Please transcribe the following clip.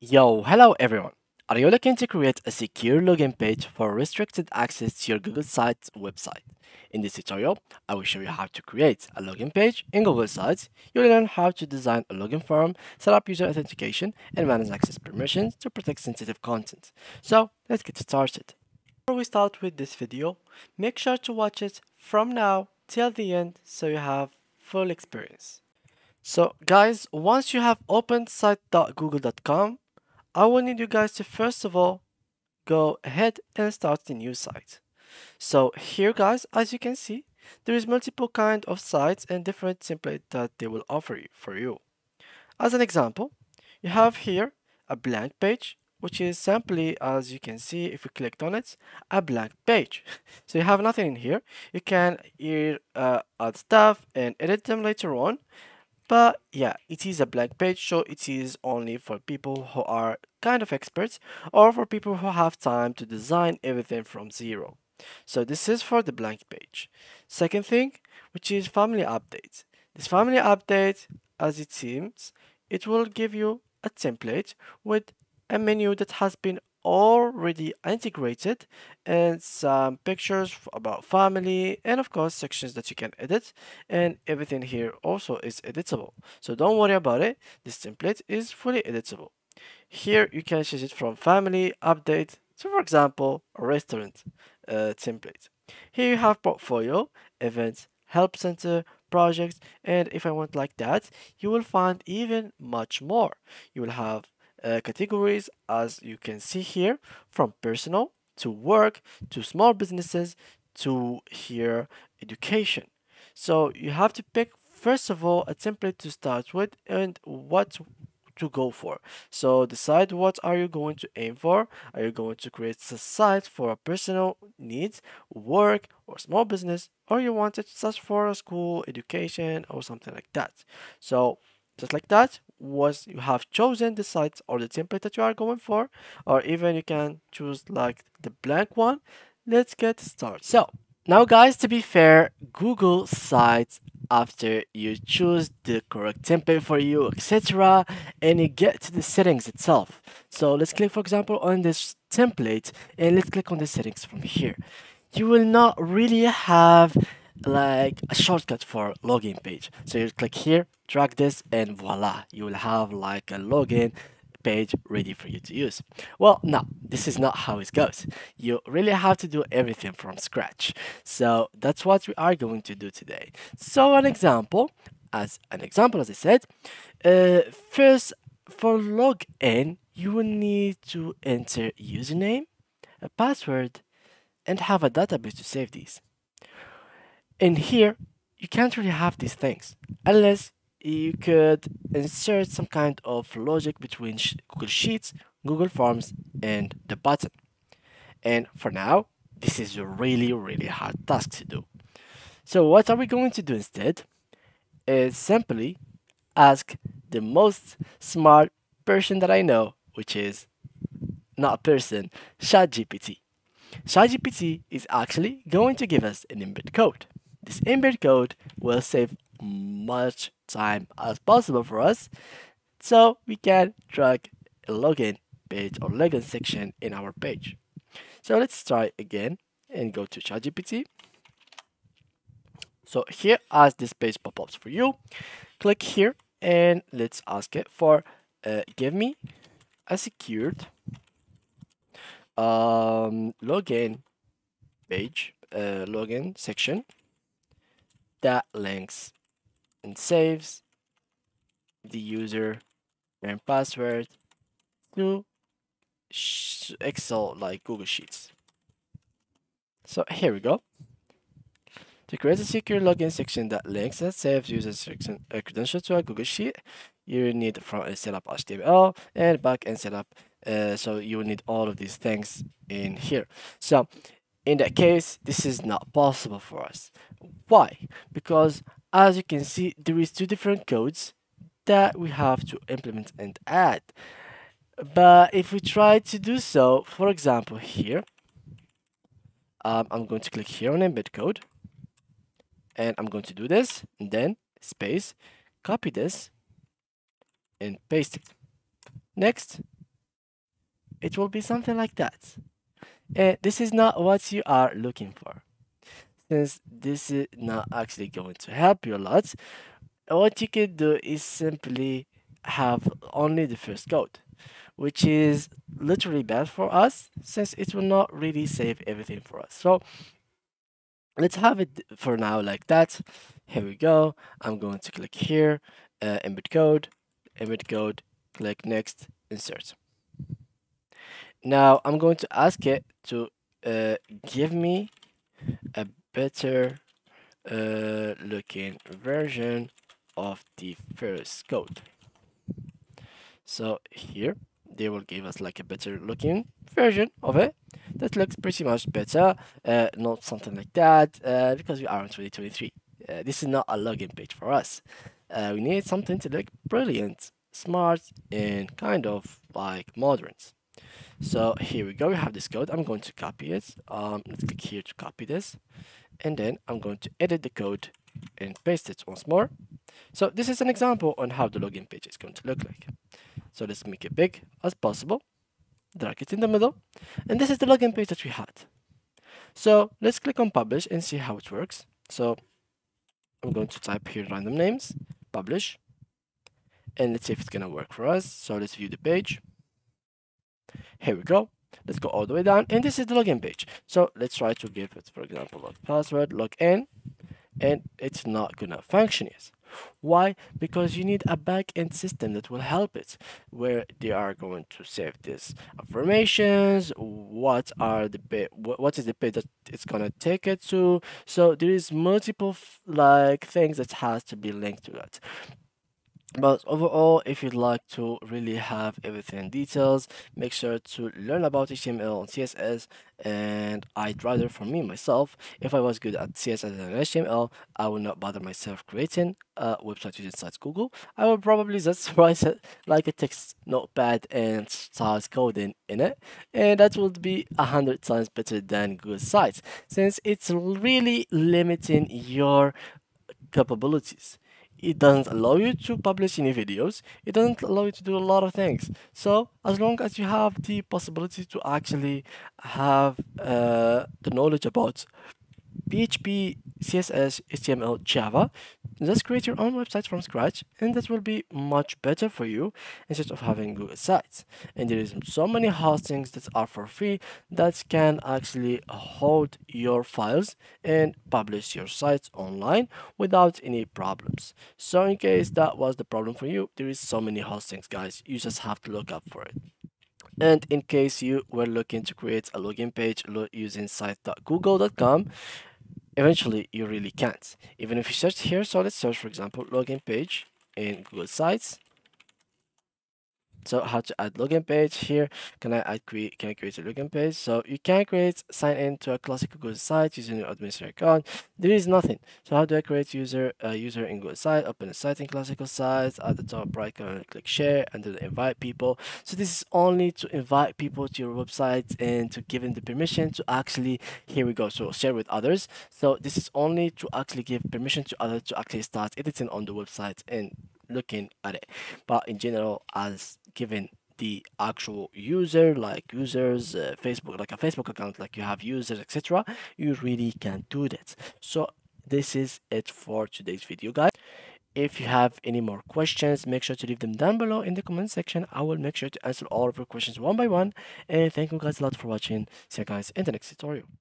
Yo, hello everyone. Are you looking to create a secure login page for restricted access to your Google Sites website? In this tutorial, I will show you how to create a login page in Google Sites. You'll learn how to design a login form, set up user authentication, and manage access permissions to protect sensitive content. So, let's get started. Before we start with this video, make sure to watch it from now till the end so you have full experience. So guys, once you have opened site.google.com, I will need you guys to first of all go ahead and start the new site. So here guys, as you can see, there is multiple kind of sites and different templates that they will offer you for you. As an example, you have here a blank page, which is simply as you can see if you clicked on it, a blank page. so you have nothing in here. You can here uh, add stuff and edit them later on but yeah, it is a blank page, so it is only for people who are kind of experts or for people who have time to design everything from zero. So this is for the blank page. Second thing, which is family updates. This family update, as it seems, it will give you a template with a menu that has been already integrated and some pictures about family and of course sections that you can edit and everything here also is editable so don't worry about it this template is fully editable here you can change it from family update to for example a restaurant uh, template. Here you have portfolio events help center projects and if I want like that you will find even much more. You will have uh, categories as you can see here from personal to work to small businesses to here education. So you have to pick first of all a template to start with and what to go for. So decide what are you going to aim for. Are you going to create a site for a personal needs work or small business or you want it just for a school education or something like that? So just like that once you have chosen the site or the template that you are going for or even you can choose like the blank one let's get started. So now guys to be fair google sites after you choose the correct template for you etc and you get to the settings itself so let's click for example on this template and let's click on the settings from here you will not really have like a shortcut for login page. So you click here, drag this, and voila, you will have like a login page ready for you to use. Well, no, this is not how it goes. You really have to do everything from scratch. So that's what we are going to do today. So an example, as an example, as I said, uh, first for login, you will need to enter username, a password, and have a database to save these. In here, you can't really have these things unless you could insert some kind of logic between Google Sheets, Google Forms, and the button. And for now, this is a really, really hard task to do. So what are we going to do instead? Is simply ask the most smart person that I know, which is not a person, ChatGPT. ChatGPT is actually going to give us an embed code. This embed code will save much time as possible for us so we can drag a login page or login section in our page. So let's try again and go to ChatGPT. So here as this page pop-ups for you, click here and let's ask it for uh, give me a secured um, login page, uh, login section that links and saves the user and password to Excel like Google Sheets. So here we go. To create a secure login section that links and saves users' section, a credential to a Google Sheet, you need from a setup HTML and back end setup. Uh, so you will need all of these things in here. So in that case, this is not possible for us. Why? Because as you can see, there is two different codes that we have to implement and add. But if we try to do so, for example, here, um, I'm going to click here on embed code and I'm going to do this and then space, copy this and paste it. Next, it will be something like that. And this is not what you are looking for. Since this is not actually going to help you a lot, what you can do is simply have only the first code, which is literally bad for us since it will not really save everything for us. So let's have it for now like that. Here we go. I'm going to click here, uh, embed code, embed code, click next, insert. Now I'm going to ask it to uh, give me a better uh, looking version of the first code. So here they will give us like a better looking version of it that looks pretty much better, uh, not something like that, uh, because we are in 2023. Uh, this is not a login page for us. Uh, we need something to look brilliant, smart, and kind of like modern. So here we go, we have this code. I'm going to copy it. Um, let's click here to copy this. And then I'm going to edit the code and paste it once more. So this is an example on how the login page is going to look like. So let's make it big as possible, drag it in the middle, and this is the login page that we had. So let's click on publish and see how it works. So I'm going to type here random names, publish, and let's see if it's gonna work for us. So let's view the page. Here we go. Let's go all the way down, and this is the login page. So let's try to give it, for example, a password, log in, and it's not gonna function yet. Why? Because you need a back-end system that will help it, where they are going to save these affirmations. what are the bit, what is the bit that it's gonna take it to. So there is multiple like things that has to be linked to that. But overall, if you'd like to really have everything in details, make sure to learn about HTML and CSS. And I'd rather, for me myself, if I was good at CSS and HTML, I would not bother myself creating a website using Sites Google. I would probably just write it like a text notepad and start coding in it. And that would be a hundred times better than Google Sites, since it's really limiting your capabilities it doesn't allow you to publish any videos it doesn't allow you to do a lot of things. So as long as you have the possibility to actually have uh, the knowledge about PHP, CSS, HTML, Java. Just create your own website from scratch and that will be much better for you instead of having Google Sites. And there is so many hostings that are for free that can actually hold your files and publish your sites online without any problems. So in case that was the problem for you, there is so many hostings guys, you just have to look up for it. And in case you were looking to create a login page using site.google.com, eventually you really can't. Even if you search here, so let's search for example login page in Google Sites so how to add login page here? Can I add create? Can I create a login page? So you can create sign in to a classic Google site using your administrator account. There is nothing. So how do I create user uh, user in Google site? Open a site in classical sites. At the top right corner, click share and then invite people. So this is only to invite people to your website and to give them the permission to actually. Here we go. So share with others. So this is only to actually give permission to others to actually start editing on the website and looking at it but in general as given the actual user like users uh, facebook like a facebook account like you have users etc you really can't do that. So this is it for today's video guys. If you have any more questions make sure to leave them down below in the comment section. I will make sure to answer all of your questions one by one. And thank you guys a lot for watching. See you guys in the next tutorial